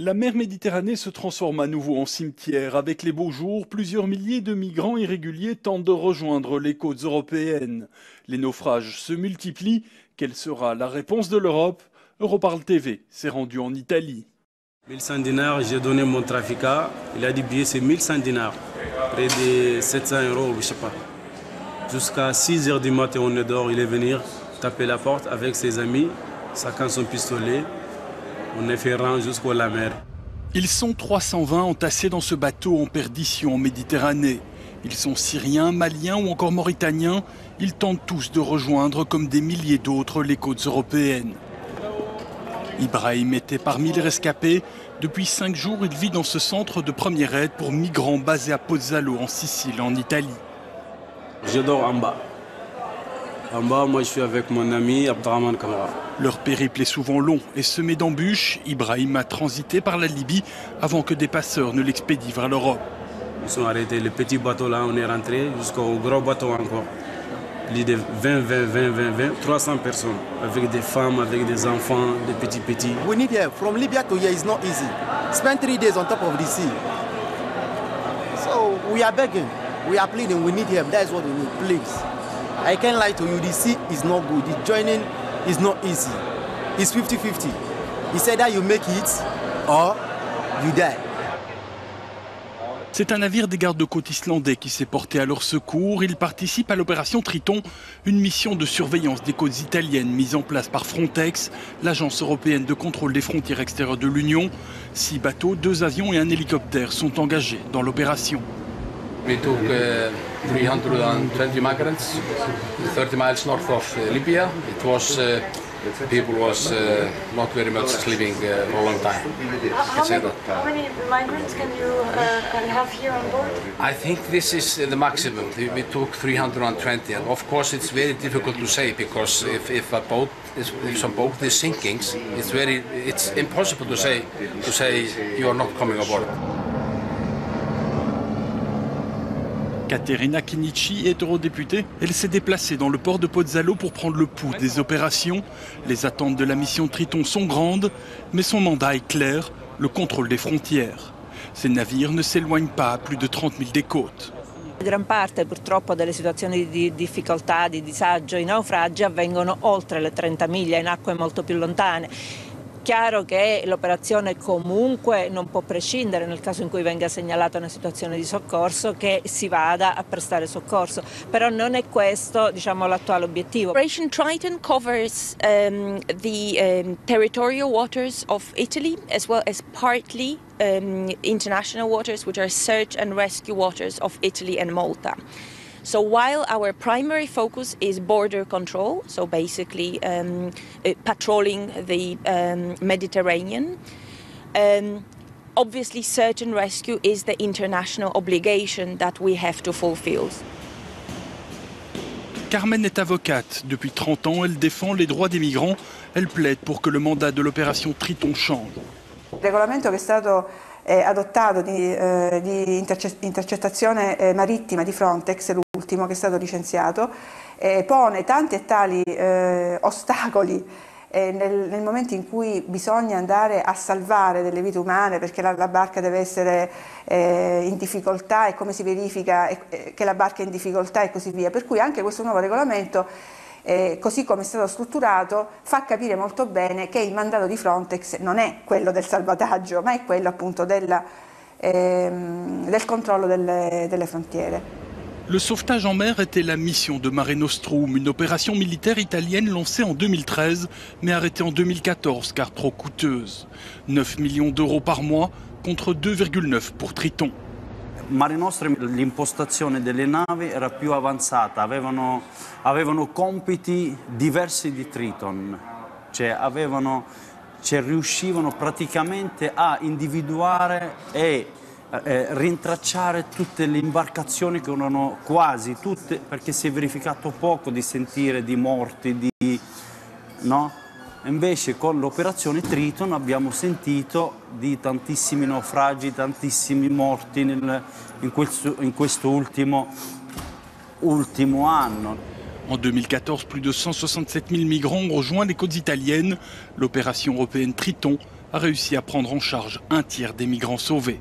La mer Méditerranée se transforme à nouveau en cimetière. Avec les beaux jours, plusieurs milliers de migrants irréguliers tentent de rejoindre les côtes européennes. Les naufrages se multiplient. Quelle sera la réponse de l'Europe? Europarl TV s'est rendu en Italie. 1100 dinars, j'ai donné mon trafiquant. Il a dit billet, c'est 1100 dinars. Près de 700 euros, je sais pas. Jusqu'à 6 heures du matin, on est dehors. Il est venu taper la porte avec ses amis, chacun son pistolet. On est fait rang jusqu'au la mer. Ils sont 320 entassés dans ce bateau en perdition en Méditerranée. Ils sont syriens, maliens ou encore mauritaniens. Ils tentent tous de rejoindre, comme des milliers d'autres, les côtes européennes. Ibrahim était parmi les rescapés. Depuis cinq jours, il vit dans ce centre de première aide pour migrants basé à Pozzallo, en Sicile, en Italie. Je dors en bas. En bas, moi, je suis avec mon ami Abdraman Kamara. Leur périple est souvent long et semé d'embûches. Ibrahim a transité par la Libye avant que des passeurs ne l'expédient vers l'Europe. Ils sont arrêtés. Le petit bateau là, on est rentré jusqu'au gros bateau encore. De 20, 20, 20, 20, 20, 300 personnes. Avec des femmes, avec des enfants, des petits petits. We need help. From Libya to here is not easy. Spend three days on top of the sea. So we are begging. We are pleading. We need help. That is what we need. Please. I can't lie to you. The sea is not good. The joining is not easy. It's 50-50. He said that you make it or you die. C'est un navire des gardes-côtes islandais qui s'est porté à leur secours. Il participe à l'opération Triton, une mission de surveillance des côtes italiennes mise en place par Frontex, l'agence européenne de contrôle des frontières extérieures de l'Union. Six bateaux, deux avions et un hélicoptère sont engagés dans l'opération. 320 migrants, 30 miles north of uh, Libya. It was uh, people was uh, not very much living uh, for a long time. How many, how many migrants can you uh, have here on board? I think this is uh, the maximum. We we took 320, and of course it's very difficult to say because if, if a boat is, if some boat is sinking, it's very it's impossible to say to say you are not coming aboard. Caterina Kinichi est eurodéputée. Elle s'est déplacée dans le port de Pozzallo pour prendre le pouls des opérations. Les attentes de la mission Triton sont grandes, mais son mandat est clair, le contrôle des frontières. Ces navires ne s'éloignent pas à plus de 30 000 des côtes. Gran parte purtroppo delle situazioni di difficoltà, di disagio, i naufragi avvengono oltre le 30 miglia in acque molto più lontane. Chiaro che l'operazione comunque non può prescindere nel caso in cui venga segnalata una situazione di soccorso che si vada a prestare soccorso, però non è questo diciamo, l'attuale obiettivo. Operation Triton covers um, the um, territorial waters of Italy as well as partly um, international waters, which are search and rescue waters of Italy and Malta. So while our primary focus is border control, so basically um, uh, patrolling the um, Mediterranean, um, obviously search and rescue is the international obligation that we have to fulfill. Carmen est avocate. Depuis 30 ans, elle défend les droits des migrants. Elle plaide pour que le mandat de l'opération Triton change. Il regolamento che è stato eh, adottato di, eh, di interce- intercettazione eh, marittima di Frontex, l'ultimo che è stato licenziato, eh, pone tanti e tali eh, ostacoli eh, nel, nel, momento in cui bisogna andare a salvare delle vite umane perché la, la barca deve essere in difficoltà e come si verifica che la barca è in difficoltà e così via. Per cui anche questo nuovo regolamento eh, così come è stato strutturato, fa capire molto bene che il mandato di Frontex non è quello del salvataggio, ma è quello appunto della, ehm, del controllo delle, delle frontiere. Le sauvetage en mer était la mission de Mare Nostrum, une opération militaire italienne lancée en 2013, mais arrêtée en 2014 car trop coûteuse. 9 millions d'euros par mois contre 2,9 pour Triton. Mare Nostrum l'impostazione delle navi era più avanzata, avevano, avevano compiti diversi di Triton, cioè, avevano, cioè riuscivano praticamente a individuare e eh, rintracciare tutte le imbarcazioni che erano quasi tutte, perché si è verificato poco di sentire di morti, di, no? Invece con l'operazione Triton abbiamo sentito di tantissimi naufragi, tantissimi morti nel, in, questo, in questo ultimo, ultimo anno. En 2014, plus de 167 000 migrants ont rejoint les côtes italiennes. L'opération européenne Triton a réussi à prendre en charge un tiers des migrants sauvés.